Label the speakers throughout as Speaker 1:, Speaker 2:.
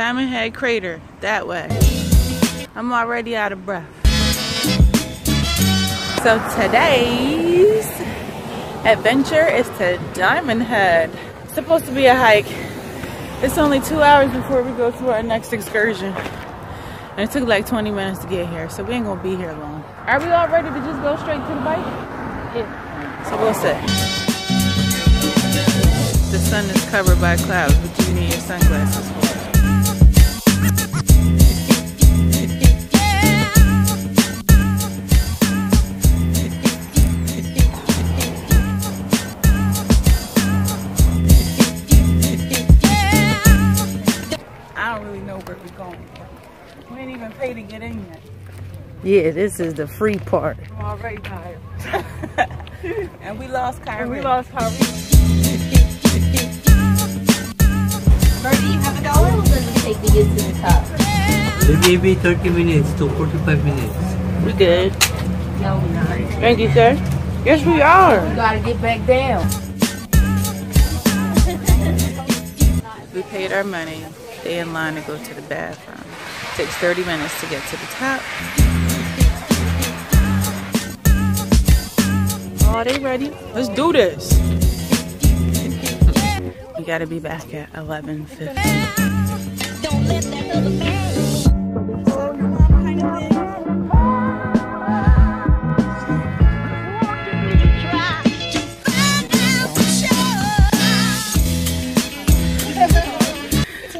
Speaker 1: Diamond Head Crater, that way. I'm already out of breath. So today's adventure is to Diamond Head. It's supposed to be a hike. It's only two hours before we go to our next excursion. And it took like 20 minutes to get here, so we ain't gonna be here long. Are we all ready to just go straight to the bike? Yeah. So we'll sit. The sun is covered by clouds, but you need your sunglasses
Speaker 2: Yeah, this is the free part.
Speaker 1: I'm already tired. and we lost Kyrie.
Speaker 2: And we lost Kyrie.
Speaker 3: Birdie, you have a dollar? How long does it take to get to the top?
Speaker 4: Maybe 30 minutes to 45 minutes.
Speaker 1: We good.
Speaker 3: No, we're not.
Speaker 1: Thank you, sir. Yes, we are.
Speaker 3: You gotta get back down.
Speaker 1: We paid our money. Stay in line to go to the bathroom. It Takes 30 minutes to get to the top. Oh, they ready? Let's do this. We gotta be back at 11.50.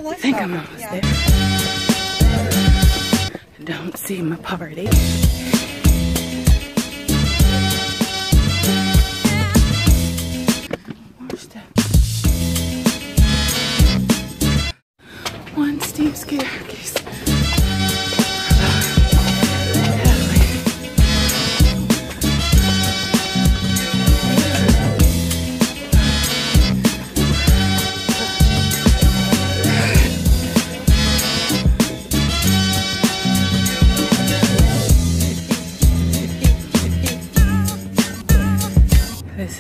Speaker 1: I think I'm almost there. Don't see my party.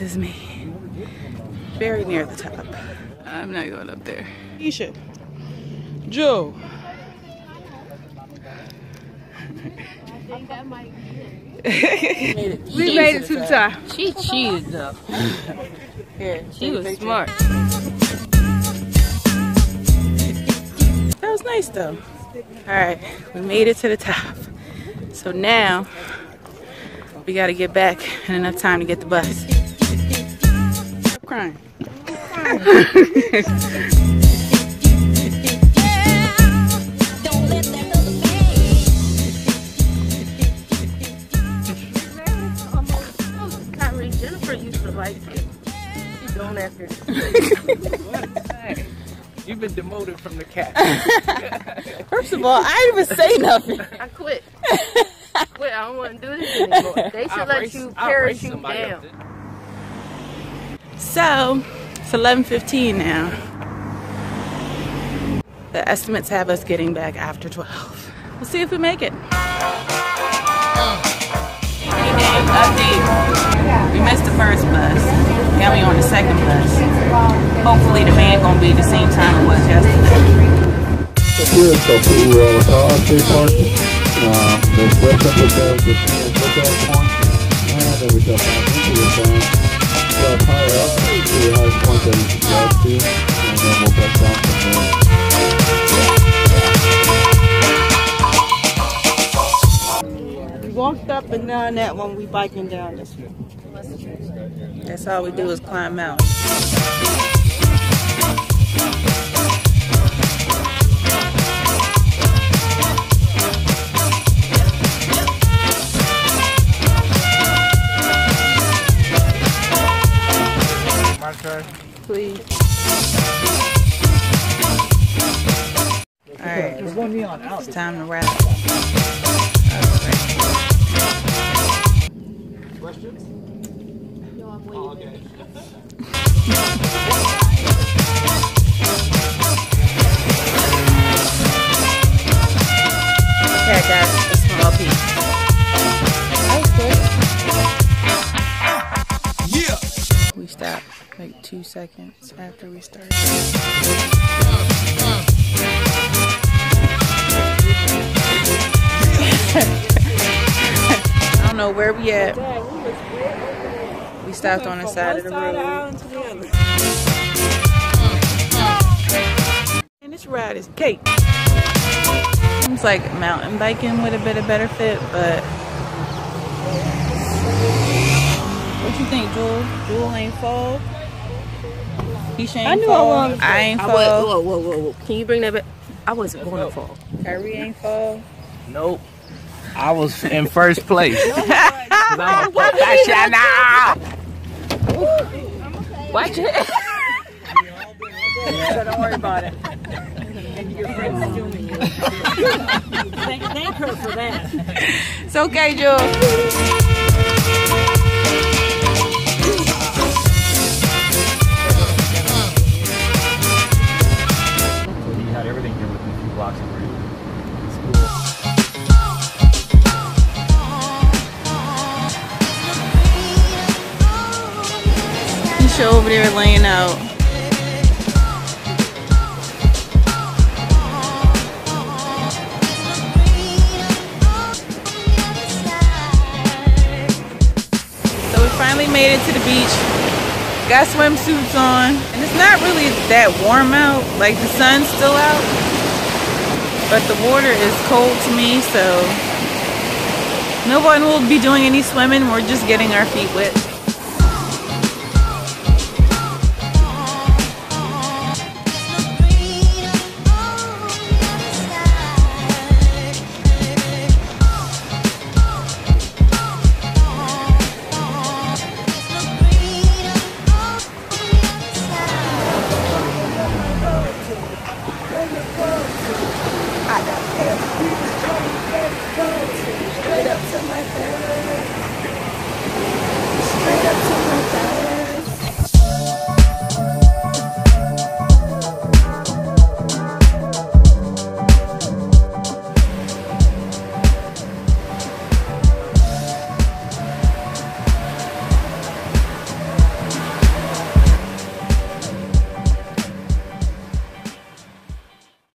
Speaker 1: This is me. Very near the top. I'm not going up there. Isha. Joe.
Speaker 2: We made it to the top.
Speaker 3: She cheated though.
Speaker 1: Here,
Speaker 2: She was smart.
Speaker 1: That was nice though. All right, we made it to the top. So now we got to get back in enough time to get the bus.
Speaker 2: After.
Speaker 4: You've been demoted from the cat.
Speaker 1: First of all, I didn't even say nothing.
Speaker 2: I quit. I quit. I don't want to do this anymore. They should let you parachute down.
Speaker 1: So it's 11:15 now. The estimates have us getting back after 12. We'll see if we make it. We missed the first bus. Now we on the second bus. Hopefully the van gonna be the same time it was yesterday.
Speaker 5: Uh, the up with the, the football point, and then we jump out into we'll
Speaker 2: walked up and down that one. We biking down this one.
Speaker 1: That's all we do is climb mountains. Time to wrap.
Speaker 4: Questions?
Speaker 1: Oh, okay, I got a small piece. We stopped like two seconds after we started. Where we at. We stopped on the side of the road. And this ride is cake. Seems like mountain biking would have been a better fit, but what you think, Jewel? Jewel ain't fall. He ain't
Speaker 2: I knew I
Speaker 1: fall.
Speaker 2: wanted
Speaker 1: I ain't
Speaker 2: I
Speaker 1: fall.
Speaker 2: was, whoa, whoa, whoa, whoa. Can you bring that back? I wasn't going to fall.
Speaker 1: Kyrie ain't fall.
Speaker 6: Nope. I was in first place. Oh, I'm a professional.
Speaker 1: Watch it. so don't worry about it.
Speaker 7: Thank, thank her for that.
Speaker 1: It's okay, Jewel.
Speaker 6: He had everything here within a few blocks of where he
Speaker 1: Over there laying out. So we finally made it to the beach. Got swimsuits on. And it's not really that warm out. Like the sun's still out. But the water is cold to me, so no one will be doing any swimming. We're just getting our feet wet.